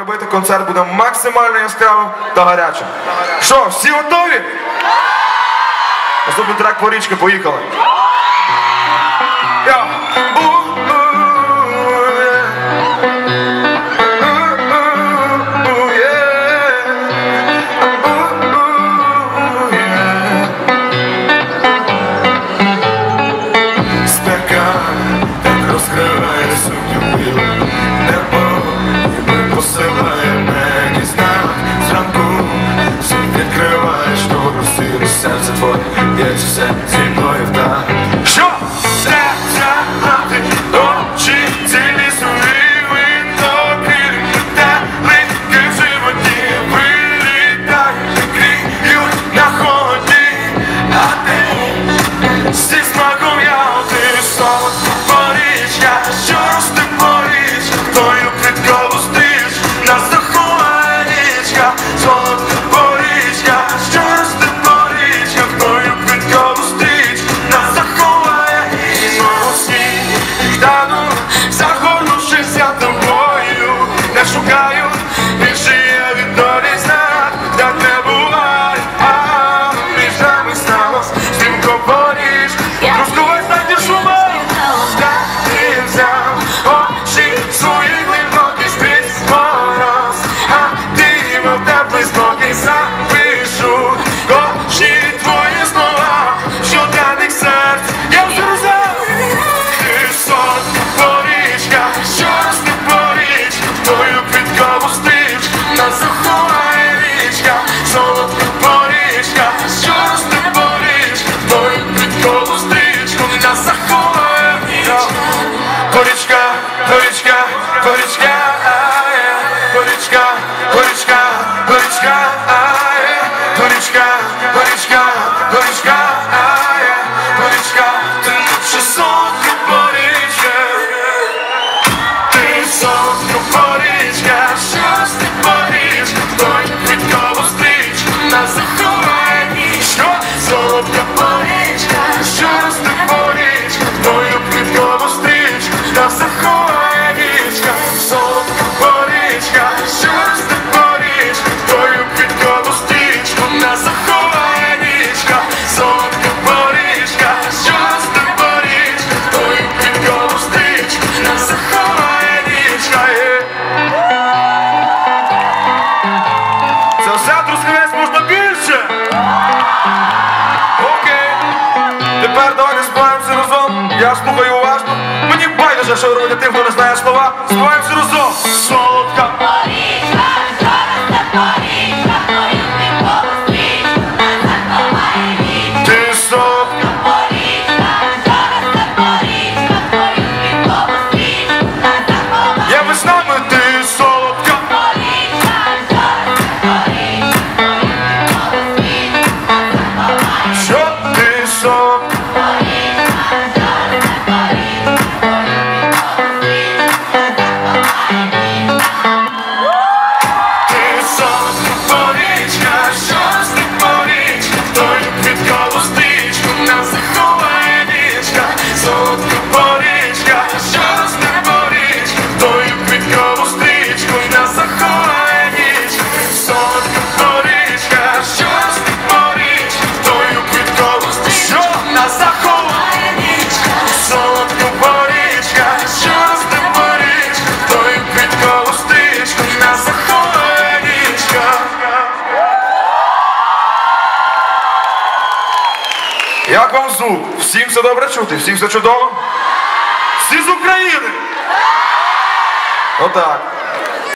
Робити концерт буде максимально яскравим та гарячим. Що, всі готові? Наступний трек по річки поїхали. центру Слівець можна більше. Окей. Тепер давайте співаємося разом. Я слухаю уважно. Мені байдуже, що робити тим, хто не знає слова. Співаємося разом. Солодка. звук. Всім все добре чути, всім все чудово. Всі з України. Отак.